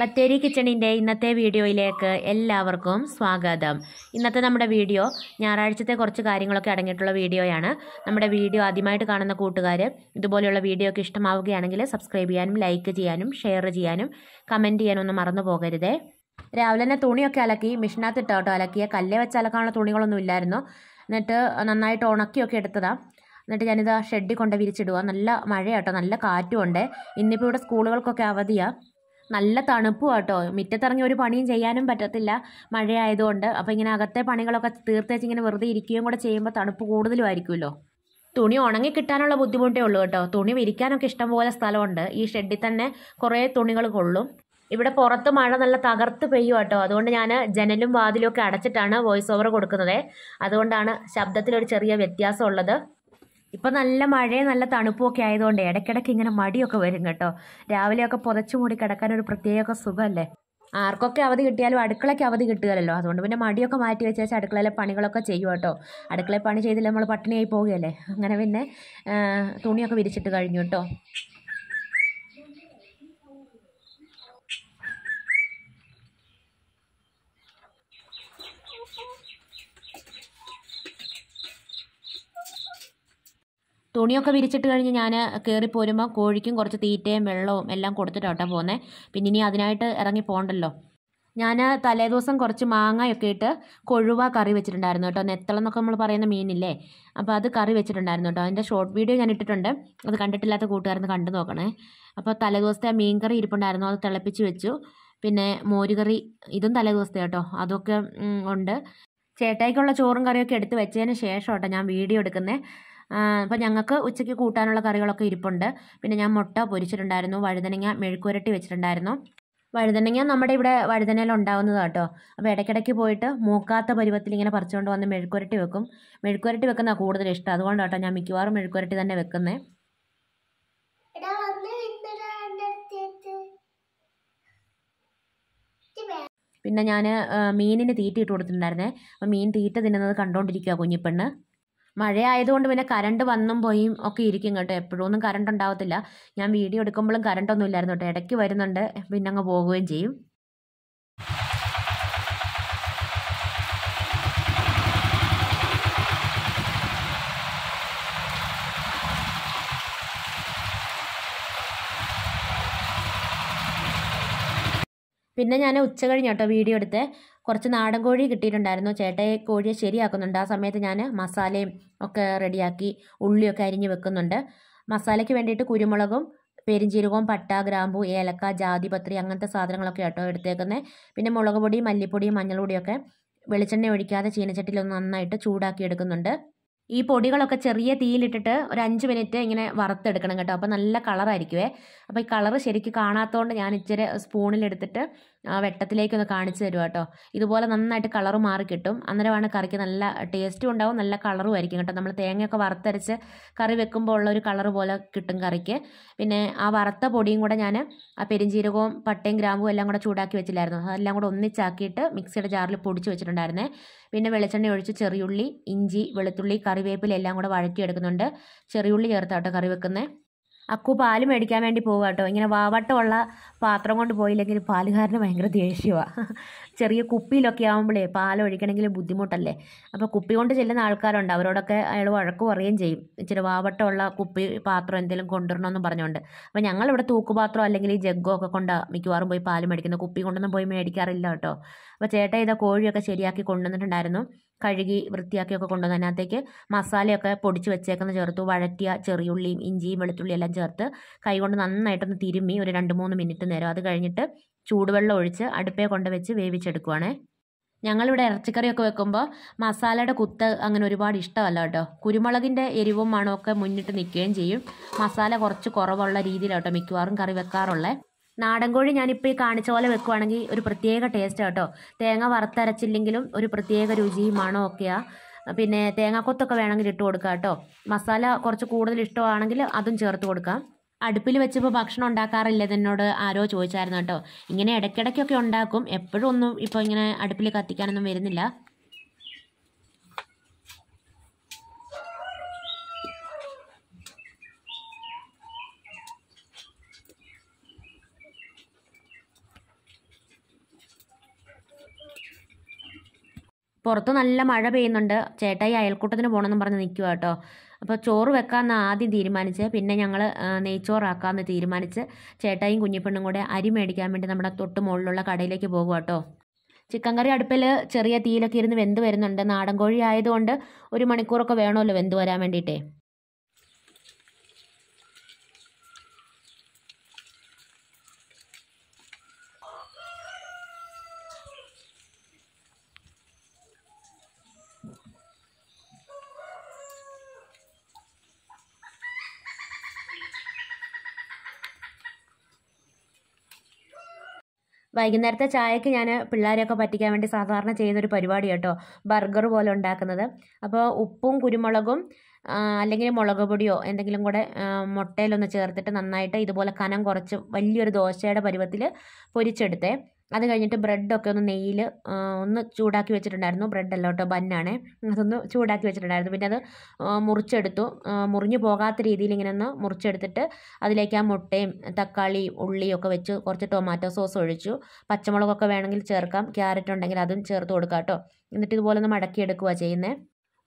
ബത്തേരി കിച്ചണിന്റെ ഇന്നത്തെ വീഡിയോയിലേക്ക് എല്ലാവർക്കും സ്വാഗതം. ഇന്നത്തെ നമ്മുടെ വീഡിയോ ഞായറാഴ്ചത്തെ കുറച്ച് കാര്യങ്ങളൊക്കെ അടങ്ങിയിട്ടുള്ള വീഡിയോയാണ്. നമ്മുടെ വീഡിയോ ആദ്യമായിട്ട് കാണുന്ന കൂട്ടുകാർ ഇതുപോലെയുള്ള വീഡിയോ ഒക്കെ ഇഷ്ടമാവുകയാണെങ്കിൽ സബ്സ്ക്രൈബ് ചെയ്യാനും ലൈക്ക് ചെയ്യാനും ഷെയർ ചെയ്യാനും കമന്റ് ചെയ്യാനും ഒന്നും മറന്നു പോകരുതേ. രാവിലെ തന്നെ തുണിയൊക്കെ അലക്കി മിഷിനകത്ത് ഇട്ടോട്ടോ അലക്കിയ. കല്ലേ വെച്ച് അലക്കാനുള്ള തുണികളൊന്നും ഇല്ലായിരുന്നു. എന്നിട്ട് നന്നായിട്ട് ഉണക്കിയൊക്കെ എടുത്തതാണ് എന്നിട്ട് ഞാനിത് ഷെഡിൽ കൊണ്ട് വിരിച്ചിടുക നല്ല മഴയാട്ടോ നല്ല കാറ്റും ഉണ്ട്. ഇന്നിപ്പോൾ ഇവിടെ സ്കൂളുകൾക്കൊക്കെ അവധിയാണ് നല്ല തണുപ്പും കേട്ടോ മുറ്റത്തിറങ്ങി ഒരു പണിയും ചെയ്യാനും പറ്റത്തില്ല മഴയായതുകൊണ്ട്. അപ്പോൾ ഇങ്ങനെ അകത്തെ പണികളൊക്കെ തീർത്തേച്ച് ഇങ്ങനെ വെറുതെ ഇരിക്കുകയും കൂടെ ചെയ്യുമ്പോൾ തണുപ്പ് കൂടുതലും ആയിരിക്കുമല്ലോ തുണി ഉണങ്ങി കിട്ടാനുള്ള ബുദ്ധിമുട്ടേ ഉള്ളൂ കേട്ടോ. തുണി വിരിക്കാനൊക്കെ ഇഷ്ടംപോലെ സ്ഥലമുണ്ട്. ഈ ഷെഡിൽ തന്നെ കുറേ തുണികൾ കൊള്ളും. ഇവിടെ പുറത്ത് മഴ നല്ല തകർത്ത് പെയ്യും കേട്ടോ അതുകൊണ്ട് ഞാൻ ജനലും വാതിലും ഒക്കെ അടച്ചിട്ടാണ് വോയിസ് ഓവർ കൊടുക്കുന്നത്. അതുകൊണ്ടാണ് ശബ്ദത്തിലൊരു ചെറിയ വ്യത്യാസം ഉള്ളത് ഇപ്പം നല്ല മഴയും നല്ല തണുപ്പും ഒക്കെ ആയതുകൊണ്ട് ഇടയ്ക്കിടയ്ക്ക് ഇങ്ങനെ മടിയൊക്കെ വരും കേട്ടോ. രാവിലെയൊക്കെ പുതച്ചു മൂടി കിടക്കാൻ ഒരു പ്രത്യേക സുഖമല്ലേ? ആർക്കൊക്കെ അവധി കിട്ടിയാലും അടുക്കളയ്ക്ക് അവധി കിട്ടുകയല്ലോ അതുകൊണ്ട് പിന്നെ മടിയൊക്കെ മാറ്റി വെച്ച് വെച്ച് അടുക്കളയിലെ പണികളൊക്കെ ചെയ്യും കേട്ടോ. അടുക്കളയിൽ പണി ചെയ്തില്ല നമ്മൾ പട്ടിണിയായി പോവുകയല്ലേ? അങ്ങനെ പിന്നെ തുണിയൊക്കെ വിരിച്ചിട്ട് കഴിഞ്ഞു കേട്ടോ. തുണിയൊക്കെ വിരിച്ചിട്ട് കഴിഞ്ഞ് ഞാൻ കയറി പോരുമ്പോൾ കോഴിക്കും കുറച്ച് തീറ്റയും വെള്ളവും എല്ലാം കൊടുത്തിട്ടാട്ടോ പോകുന്നത് പിന്നെ. ഇനി അതിനായിട്ട് ഇറങ്ങി പോകണ്ടല്ലോ ഞാൻ തലേദിവസം കുറച്ച് മാങ്ങയൊക്കെ ഇട്ട് കൊഴുവ കറി വെച്ചിട്ടുണ്ടായിരുന്നു കേട്ടോ. നെത്തളം എന്നൊക്കെ നമ്മൾ പറയുന്ന മീനില്ലേ? അപ്പോൾ അത് കറി വെച്ചിട്ടുണ്ടായിരുന്നു കേട്ടോ. അതിന്റെ ഷോർട്ട് വീഡിയോ ഞാൻ ഇട്ടിട്ടുണ്ട്. അത് കണ്ടിട്ടില്ലാത്ത കൂട്ടുകാരെന്ന് കണ്ടു നോക്കണേ. അപ്പോൾ തലേദിവസത്തെ മീൻ കറി ഇരിപ്പുണ്ടായിരുന്നു. അത് തിളപ്പിച്ച് വെച്ചു. പിന്നെ മോരുകറി ഇതും തലേദിവസത്തെ കേട്ടോ. അതൊക്കെ ഉണ്ട്. ചേട്ടായിക്കുള്ള ചോറും കറിയൊക്കെ എടുത്ത് വെച്ചതിന് ശേഷം കേട്ടോ ഞാൻ വീഡിയോ എടുക്കുന്നത് അപ്പോൾ ഞങ്ങൾക്ക് ഉച്ചയ്ക്ക് കൂട്ടാനുള്ള കറികളൊക്കെ ഇരിപ്പുണ്ട്. പിന്നെ ഞാൻ മുട്ട പൊരിച്ചിട്ടുണ്ടായിരുന്നു വഴുതനങ്ങ മെഴുക്കുരട്ടി വെച്ചിട്ടുണ്ടായിരുന്നു. വഴുതനങ്ങ നമ്മുടെ ഇവിടെ വഴുതനയിൽ ഉണ്ടാവുന്നത് കേട്ടോ അപ്പോൾ ഇടയ്ക്കിടയ്ക്ക് പോയിട്ട് മൂക്കാത്ത പരുവത്തിൽ ഇങ്ങനെ പറിച്ചുകൊണ്ട് വന്ന് മെഴുക്കുരട്ടി വെക്കും. മെഴുക്കുരട്ടി വെക്കുന്ന കൂടുതൽ ഇഷ്ടം. അതുകൊണ്ട് കേട്ടോ ഞാൻ മിക്കവാറും മെഴുക്കുരട്ടി തന്നെ വെക്കുന്നത് പിന്നെ ഞാൻ മീനിന് തീറ്റ ഇട്ട് കൊടുത്തിട്ടുണ്ടായിരുന്നേ. അപ്പോൾ മീൻ തീറ്റ തിന്നുന്നത് കണ്ടുകൊണ്ടിരിക്കുക കുഞ്ഞിപ്പെണ്ണ്. മഴയായതുകൊണ്ട് പിന്നെ കറണ്ട് വന്നും പോയും ഒക്കെ ഇരിക്കും കേട്ടോ. എപ്പോഴും ഒന്നും കറണ്ട് ഉണ്ടാവത്തില്ല. ഞാൻ വീഡിയോ എടുക്കുമ്പോഴും കറണ്ട് ഒന്നും ഇല്ലായിരുന്നു കേട്ടോ. ഇടയ്ക്ക് വരുന്നുണ്ട്. പിന്നെ അങ്ങ് പോവുകയും ചെയ്യും. പിന്നെ ഞാൻ ഉച്ച കഴിഞ്ഞ് കേട്ടോ വീഡിയോ എടുത്ത്. കുറച്ച് നാടൻ കോഴി കിട്ടിയിട്ടുണ്ടായിരുന്നു. ചേട്ടയെ കോഴിയെ ശരിയാക്കുന്നുണ്ട്. ആ സമയത്ത് ഞാൻ മസാലയും ഒക്കെ റെഡിയാക്കി ഉള്ളിയൊക്കെ അരിഞ്ഞ് വെക്കുന്നുണ്ട്. മസാലയ്ക്ക് വേണ്ടിയിട്ട് കുരുമുളകും പെരിഞ്ചീരകവും പട്ട ഗ്രാമ്പു ഏലക്ക ജാതിപത്രി അങ്ങനത്തെ സാധനങ്ങളൊക്കെ ആട്ടോ എടുത്തേക്കുന്നത് പിന്നെ മുളക് പൊടി മല്ലിപ്പൊടി മഞ്ഞൾപ്പൊടിയൊക്കെ വെളിച്ചെണ്ണ ഒഴിക്കാതെ ചീനച്ചട്ടിയിലൊന്ന് നന്നായിട്ട് ചൂടാക്കി എടുക്കുന്നുണ്ട്. ഈ പൊടികളൊക്കെ ചെറിയ തീയിലിട്ടിട്ട് ഒരു അഞ്ച് മിനിറ്റ് ഇങ്ങനെ വറുത്തെടുക്കണം കേട്ടോ. അപ്പോൾ നല്ല കളറായിരിക്കുവേ. അപ്പോൾ ഈ കളറ് ശരിക്കും കാണാത്തതുകൊണ്ട് ഞാൻ ഇച്ചിരി സ്പൂണിലെടുത്തിട്ട് വെട്ടത്തിലേക്കൊന്ന് കാണിച്ചു തരുക കേട്ടോ. ഇതുപോലെ നന്നായിട്ട് കളറ് മാറി കിട്ടും. അന്നേരമാണ് കറിക്ക് നല്ല ടേസ്റ്റും ഉണ്ടാവും നല്ല കളറും ആയിരിക്കും കേട്ടോ. നമ്മൾ തേങ്ങയൊക്കെ വറുത്തരച്ച് കറി വെക്കുമ്പോൾ ഉള്ള ഒരു കളറ് പോലെ കിട്ടും കറിക്ക്. പിന്നെ ആ വറുത്ത പൊടിയും കൂടെ ഞാൻ ആ പെരിഞ്ചീരകവും പട്ടയും ഗ്രാമ്പും എല്ലാം കൂടെ ചൂടാക്കി വെച്ചില്ലായിരുന്നു? അതെല്ലാം കൂടെ ഒന്നിച്ചാക്കിയിട്ട് മിക്സിയുടെ ജാറിൽ പൊടിച്ച് വെച്ചിട്ടുണ്ടായിരുന്നേ. പിന്നെ വെളിച്ചെണ്ണ ഒഴിച്ച് ചെറിയുള്ളി ഇഞ്ചി വെളുത്തുള്ളി കറിവേപ്പില എല്ലാം കൂടെ വഴറ്റിയെടുക്കുന്നുണ്ട്. ചെറിയുള്ളി ചേർത്താട്ടോ കറി വെക്കുന്നത് അക്കു പാൽ മേടിക്കാൻ വേണ്ടി പോവുക കേട്ടോ ഇങ്ങനെ വാവട്ടമുള്ള പാത്രം കൊണ്ട് പോയില്ലെങ്കിൽ പാലുകാരന് ഭയങ്കര ദേഷ്യമാണ് ചെറിയ കുപ്പിയിലൊക്കെ ആകുമ്പോഴേ പാൽ ഒഴിക്കണമെങ്കിൽ ബുദ്ധിമുട്ടല്ലേ? അപ്പോൾ കുപ്പി കൊണ്ട് ചെല്ലുന്ന ആൾക്കാരുണ്ട്. അവരോടൊക്കെ അയാൾ വഴക്ക് പറയുകയും ചെയ്യും. ഇച്ചിരി വാവട്ടമുള്ള കുപ്പി പാത്രം എന്തെങ്കിലും കൊണ്ടുവരണമെന്ന് പറഞ്ഞുകൊണ്ട്. അപ്പോൾ ഞങ്ങളിവിടെ തൂക്കുപാത്രം അല്ലെങ്കിൽ ഈ ജഗ്ഗോ ഒക്കെ കൊണ്ട് മിക്കവാറും പോയി പാൽ മേടിക്കുന്നത് കുപ്പി കൊണ്ടൊന്നും പോയി മേടിക്കാറില്ല കേട്ടോ. അപ്പോൾ ചേട്ടൻ ഇതാ കോഴിയൊക്കെ ശരിയാക്കി കൊണ്ടുവന്നിട്ടുണ്ടായിരുന്നു. കഴുകി വൃത്തിയാക്കിയൊക്കെ കൊണ്ടുവന്ന് അതിനകത്തേക്ക് മസാലയൊക്കെ പൊടിച്ച് വെച്ചേക്കുന്ന ചേർത്തു. വഴറ്റിയ ചെറിയുള്ളിയും ഇഞ്ചിയും വെളുത്തുള്ളിയും എല്ലാം ചേർത്ത് കൈകൊണ്ട് നന്നായിട്ടൊന്ന് തിരുമ്മി ഒരു രണ്ട് മൂന്ന് മിനിറ്റ് നേരം. അത് കഴിഞ്ഞിട്ട് ചൂടുവെള്ളം ഒഴിച്ച് അടുപ്പേ കൊണ്ട് വെച്ച് വേവിച്ചെടുക്കുവാണേ. ഞങ്ങളിവിടെ ഇറച്ചിക്കറിയൊക്കെ വെക്കുമ്പോൾ മസാലയുടെ കുത്ത് അങ്ങനെ ഒരുപാട് ഇഷ്ടമല്ല കേട്ടോ. കുരുമുളകിന്റെ എരിവും മണമൊക്കെ മുന്നിട്ട് നിൽക്കുകയും ചെയ്യും. മസാല കുറച്ച് കുറവുള്ള രീതിയിലാട്ടോ മിക്കവാറും കറി വെക്കാറുള്ളത് നാടൻ കോഴി ഞാനിപ്പോൾ ഈ കാണിച്ച പോലെ വെക്കുവാണെങ്കിൽ ഒരു പ്രത്യേക ടേസ്റ്റ് കേട്ടോ. തേങ്ങ വറുത്തരച്ചില്ലെങ്കിലും ഒരു പ്രത്യേക രുചിയും മണവും ഒക്കെയാണ് പിന്നെ തേങ്ങാക്കൊത്തൊക്കെ വേണമെങ്കിൽ ഇട്ട് കൊടുക്കാം കേട്ടോ. മസാല കുറച്ച് കൂടുതൽ ഇഷ്ടമാണെങ്കിൽ അതും ചേർത്ത് കൊടുക്കാം. അടുപ്പിൽ വെച്ചപ്പോൾ ഭക്ഷണം ഉണ്ടാക്കാറില്ല എന്നോട് ആരോ ചോദിച്ചായിരുന്നു കേട്ടോ. ഇങ്ങനെ ഇടയ്ക്കിടയ്ക്കൊക്കെ ഉണ്ടാക്കും. എപ്പോഴും ഒന്നും ഇപ്പോൾ ഇങ്ങനെ അടുപ്പിൽ കത്തിക്കാനൊന്നും വരുന്നില്ല. പുറത്ത് നല്ല മഴ പെയ്യുന്നുണ്ട്. ചേട്ടായി അയൽക്കൂട്ടത്തിന് പോകണമെന്ന് പറഞ്ഞ് നിൽക്കുക കേട്ടോ അപ്പോൾ ചോറ് വെക്കാമെന്ന് ആദ്യം തീരുമാനിച്ച്. പിന്നെ ഞങ്ങൾ നെയ്ച്ചോറാക്കാമെന്ന് തീരുമാനിച്ച് ചേട്ടായും കുഞ്ഞിപ്പെണ്ണും കൂടെ അരി മേടിക്കാൻ വേണ്ടി നമ്മുടെ തൊട്ട് മുകളിലുള്ള കടയിലേക്ക് പോകുക കേട്ടോ ചിക്കൻ കറി അടുപ്പിൽ ചെറിയ തീയിലൊക്കെ ഇരുന്ന് വെന്ത് വരുന്നുണ്ട്. നാടൻ കോഴി ആയതുകൊണ്ട് ഒരു മണിക്കൂറൊക്കെ വേണമല്ലോ വെന്ത് വരാൻ വേണ്ടിയിട്ടേ. വൈകുന്നേരത്തെ ചായക്ക് ഞാൻ പിള്ളേരെയൊക്കെ പറ്റിക്കാൻ വേണ്ടി സാധാരണ ചെയ്യുന്നൊരു പരിപാടി കേട്ടോ. ബർഗർ പോലെ ഉണ്ടാക്കുന്നത്. അപ്പോൾ ഉപ്പും കുരുമുളകും അല്ലെങ്കിൽ മുളക് പൊടിയോ എന്തെങ്കിലും കൂടെ മുട്ടയിലൊന്ന് ചേർത്തിട്ട് നന്നായിട്ട് ഇതുപോലെ കനം കുറച്ച് വലിയൊരു ദോശയുടെ പരുവത്തിൽ പൊരിച്ചെടുത്തേ. അത് കഴിഞ്ഞിട്ട് ബ്രെഡൊക്കെ ഒന്ന് നെയ്യിൽ ഒന്ന് ചൂടാക്കി വെച്ചിട്ടുണ്ടായിരുന്നു. ബ്രെഡല്ല കേട്ടോ ബന്നാണ്. അതൊന്ന് ചൂടാക്കി വെച്ചിട്ടുണ്ടായിരുന്നു. പിന്നെ അത് മുറിച്ചെടുത്തു. മുറിഞ്ഞു പോകാത്ത രീതിയിൽ ഇങ്ങനെ ഒന്ന് മുറിച്ചെടുത്തിട്ട് അതിലേക്ക് ആ മുട്ടയും തക്കാളി ഉള്ളിയൊക്കെ വെച്ച് കുറച്ച് ടൊമാറ്റോ സോസ് ഒഴിച്ചു. പച്ചമുളകൊക്കെ വേണമെങ്കിൽ ചേർക്കാം. ക്യാരറ്റ് ഉണ്ടെങ്കിൽ അതും ചേർത്ത് കൊടുക്കാം കേട്ടോ. എന്നിട്ട് ഇതുപോലെ ഒന്ന് മടക്കിയെടുക്കുക ചെയ്യുന്നത്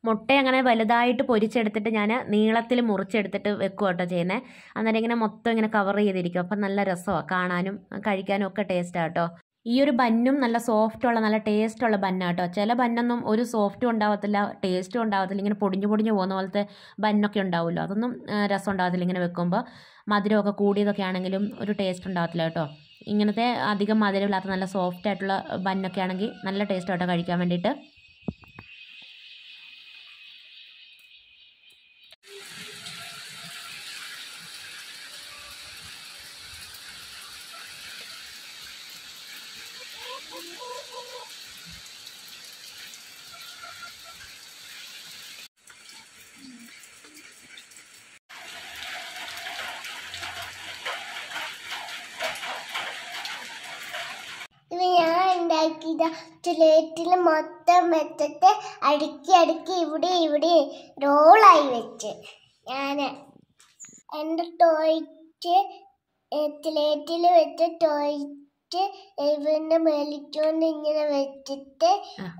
മുട്ട അങ്ങനെ വലുതായിട്ട് പൊരിച്ചെടുത്തിട്ട് ഞാൻ നീളത്തിൽ മുറിച്ചെടുത്തിട്ട് വെക്കുക കേട്ടോ ചെയ്യുന്നത് അന്നേരം ഇങ്ങനെ മൊത്തം ഇങ്ങനെ കവർ ചെയ്തിരിക്കും. അപ്പം നല്ല രസമാണ് കാണാനും കഴിക്കാനും ഒക്കെ ടേസ്റ്റാണ് കേട്ടോ. ഈ ഒരു ബന്നും നല്ല സോഫ്റ്റ് ഉള്ള നല്ല ടേസ്റ്റ് ഉള്ള ബന്നാണ് കേട്ടോ ചില ബന്നൊന്നും ഒരു സോഫ്റ്റും ഉണ്ടാവത്തില്ല ടേസ്റ്റും ഉണ്ടാവത്തില്ല. ഇങ്ങനെ പൊടിഞ്ഞു പൊടിഞ്ഞു പോകുന്ന പോലത്തെ ബന്നൊക്കെ ഉണ്ടാവുമല്ലോ അതൊന്നും രസം ഉണ്ടാവത്തില്ല ഇങ്ങനെ വെക്കുമ്പോൾ മധുരമൊക്കെ കൂടിയതൊക്കെ ആണെങ്കിലും ഒരു ടേസ്റ്റ് ഉണ്ടാവത്തില്ല കേട്ടോ ഇങ്ങനത്തെ അധികം മധുരമില്ലാത്ത നല്ല സോഫ്റ്റ് ആയിട്ടുള്ള ബന്നൊക്കെ ആണെങ്കിൽ നല്ല ടേസ്റ്റ് കേട്ടോ കഴിക്കാൻ വേണ്ടിയിട്ട് ഇത് ഞാൻ ഉണ്ടാക്കിയത് പ്ലേറ്റിൽ മൊത്തം വെച്ചിട്ട് അടുക്കി അടുക്കി ഇവിടെ ഇവിടെ റോളായി വെച്ച്. ഞാൻ എന്റെ ടോയ്റ്റ് പ്ലേറ്റിൽ വെച്ച് ടോയ്റ്റ് ഇവന്റെ മേലിച്ചോണ്ട് ഇങ്ങനെ വെച്ചിട്ട്.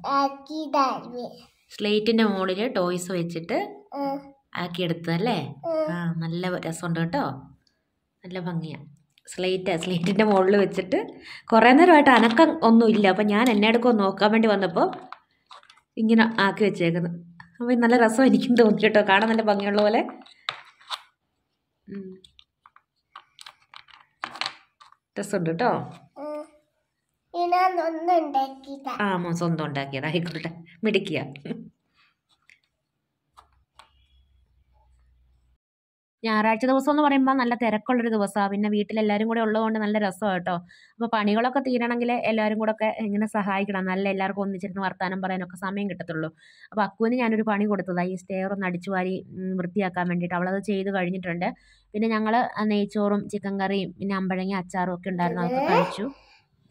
ആക്കിയതായിരുന്നു. സ്ലേറ്റിന്റെ മുകളിൽ ടോയ്സ് വെച്ചിട്ട് ആക്കിയെടുത്തല്ലേ ആക്കിയെടുത്തതല്ലേ. ആ. നല്ല രസമുണ്ട് കേട്ടോ. നല്ല ഭംഗിയാണ് സ്ലേറ്റ് സ്ലേറ്റിന്റെ മുകളിൽ വെച്ചിട്ട് കുറേ നേരമായിട്ട് അനക്കം ഒന്നും ഇല്ല. അപ്പം ഞാൻ എന്നെ എടുക്കുമോ നോക്കാൻ വേണ്ടി വന്നപ്പോൾ ഇങ്ങനെ ആക്കി വെച്ചേക്കുന്നു. അപ്പോൾ നല്ല രസം എനിക്കും തോന്നി കേട്ടോ. കാണാൻ നല്ല ഭംഗിയുള്ള പോലെ. രസമുണ്ട് കേട്ടോ. ആ. സ്വന്തം ഉണ്ടാക്കിയത്. ആയിക്കോട്ടെ. മിടിക്കുക ഞായറാഴ്ച ദിവസം എന്ന് പറയുമ്പോൾ നല്ല തിരക്കുള്ളൊരു ദിവസമാണ് പിന്നെ വീട്ടിലെല്ലാവരും കൂടെ ഉള്ളതുകൊണ്ട് നല്ല രസമാണ് കേട്ടോ അപ്പോൾ പണികളൊക്കെ തീരണമെങ്കിൽ എല്ലാവരും കൂടെ ഒക്കെ ഇങ്ങനെ സഹായിക്കണം. നല്ല എല്ലാവർക്കും ഒന്നിച്ചിരുന്ന് വർത്താനം പറയാനൊക്കെ സമയം കിട്ടത്തുള്ളൂ. അപ്പോൾ അക്കുവിന് ഞാനൊരു പണി കൊടുത്തതാണ് ഈ സ്റ്റെയർ ഒന്ന് അടിച്ചു വാരി വൃത്തിയാക്കാൻ വേണ്ടിയിട്ട്. അവളത് ചെയ്ത് കഴിഞ്ഞിട്ടുണ്ട്. പിന്നെ ഞങ്ങൾ നെയ്ച്ചോറും ചിക്കൻ കറിയും പിന്നെ അമ്പഴങ്ങ അച്ചാറും ഒക്കെ ഉണ്ടായിരുന്നു. അതൊക്കെ കഴിച്ചു.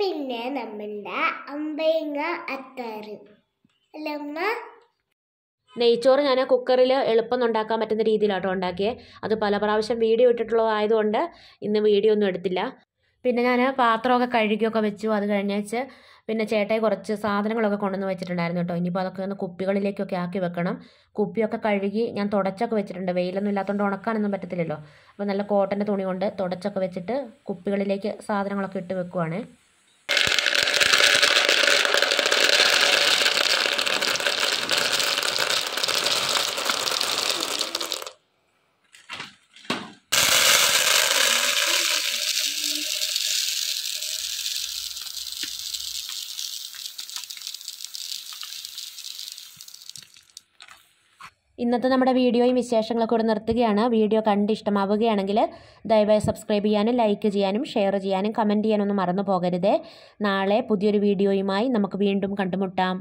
പിന്നെ നമ്മളുടെ അമ്പയങ്ങ അത്താറ്. അല്ല അമ്മ നെയ്ച്ചോറ് ഞാൻ കുക്കറിൽ എളുപ്പം ഉണ്ടാക്കാൻ പറ്റുന്ന രീതിയിലാട്ടോ ഉണ്ടാക്കിയത് അത് പല പ്രാവശ്യം വീഡിയോ ഇട്ടിട്ടുള്ളതായതുകൊണ്ട് ഇന്ന് വീഡിയോ ഒന്നും എടുത്തില്ല. പിന്നെ ഞാൻ പാത്രമൊക്കെ കഴുകിയൊക്കെ വെച്ചു. അത് കഴിഞ്ഞേച്ച് പിന്നെ ചേട്ടായി കുറച്ച് സാധനങ്ങളൊക്കെ കൊണ്ടുവന്ന് വെച്ചിട്ടുണ്ടായിരുന്നു കേട്ടോ. ഇനിയിപ്പോൾ അതൊക്കെ ഒന്ന് കുപ്പികളിലേക്കൊക്കെ ആക്കി വെക്കണം. കുപ്പിയൊക്കെ കഴുകി ഞാൻ തുടച്ചൊക്കെ വെച്ചിട്ടുണ്ട്. വെയിലൊന്നും ഇല്ലാത്തതുകൊണ്ട് ഉണക്കാനൊന്നും പറ്റത്തില്ലല്ലോ. അപ്പോൾ നല്ല കോട്ടന്റെ തുണി കൊണ്ട് തുടച്ചൊക്കെ വെച്ചിട്ട് കുപ്പികളിലേക്ക് സാധനങ്ങളൊക്കെ ഇട്ട് വെക്കുവാണേ. ഇന്നത്തെ നമ്മുടെ വീഡിയോയും വിശേഷങ്ങളൊക്കെ ഇവിടെ നിർത്തുകയാണ്. വീഡിയോ കണ്ട് ഇഷ്ടമാവുകയാണെങ്കിൽ ദയവായി സബ്സ്ക്രൈബ് ചെയ്യാനും ലൈക്ക് ചെയ്യാനും ഷെയർ ചെയ്യാനും കമന്റ് ചെയ്യാനൊന്നും മറന്നു പോകരുതേ. നാളെ പുതിയൊരു വീഡിയോയുമായി നമുക്ക് വീണ്ടും കണ്ടുമുട്ടാം.